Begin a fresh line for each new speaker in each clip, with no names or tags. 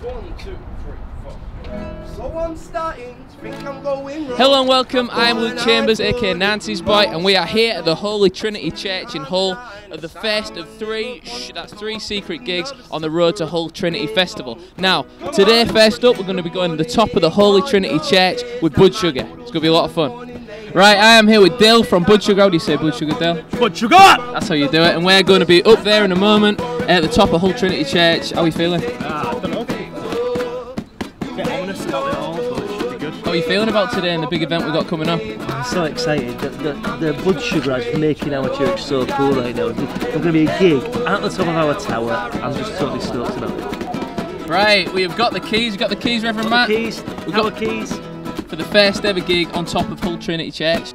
One, two, three, four. So I'm starting to think I'm going.
Hello and welcome. I'm Luke Chambers, aka Nancy's boy, and we are here at the Holy Trinity Church in Hull at the first of three. Shh, that's three secret gigs on the road to Hull Trinity Festival. Now, today, first up, we're going to be going to the top of the Holy Trinity Church with Bud Sugar. It's going to be a lot of fun. Right, I am here with Dale from Bud Sugar. How do you say Bud Sugar, Dale?
Bud Sugar!
That's how you do it. And we're going to be up there in a moment at the top of Hull Trinity Church. How are you feeling?
Ah, I don't know. Bit ominous about it all, but it should be good.
How are you feeling about today and the big event we've got coming up?
I'm so excited. The, the, the Bud Sugar is making our church so cool right now. There's going to be a gig at the top of our tower. I'm just totally stoked about it.
Right, we have got the keys. We've got the keys, Reverend Matt.
Keys,
We've got-
keys.
for the first ever gig on top of Hull Trinity Church.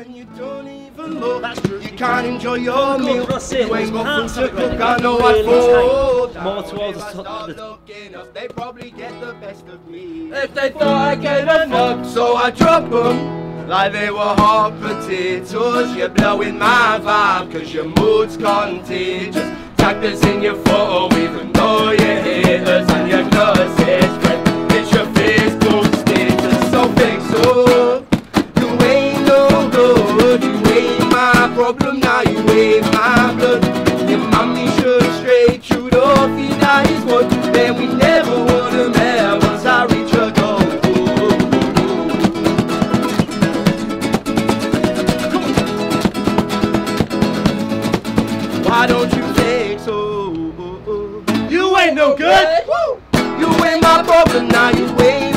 When you don't even look. That's true. You can't enjoy your meal. You ain't got food to cook. I know I fall.
More towards the top
start
of the-
looking up, they probably get the best of me. If they thought I gave a fuck, so I drop them. Like they were hot potatoes, you're blowing my vibe, cause your mood's contagious. Tag this in your photo, ain't my problem, now you ain't my blood. Your mommy should straight shoot off, he dies one. Then we never would have met once I reach your goal. Why don't you take so? You ain't no good. You ain't my problem now. You ain't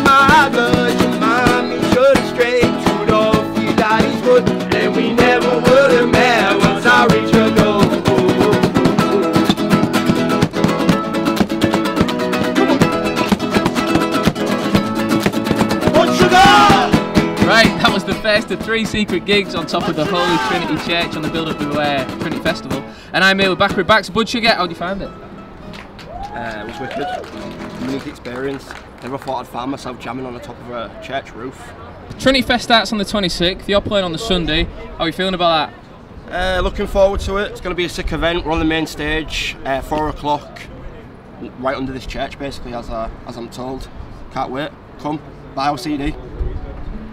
first of three secret gigs on top of the Holy Trinity Church on the build up to uh, Trinity Festival. And I'm here with Back with Backs. Bud Sugar, how do you find it?
Uh, it was wicked. Unique experience. Never thought I'd find myself jamming on the top of a church roof.
Trinity Fest starts on the 26th. You're playing on the Sunday. How are you feeling about that?
Uh, looking forward to it. It's going to be a sick event. We're on the main stage, uh, four o'clock, right under this church, basically, as I, as I'm told. Can't wait. Come, buy our CD.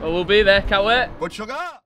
Well, we'll be there. Can't wait.
Bud Sugar.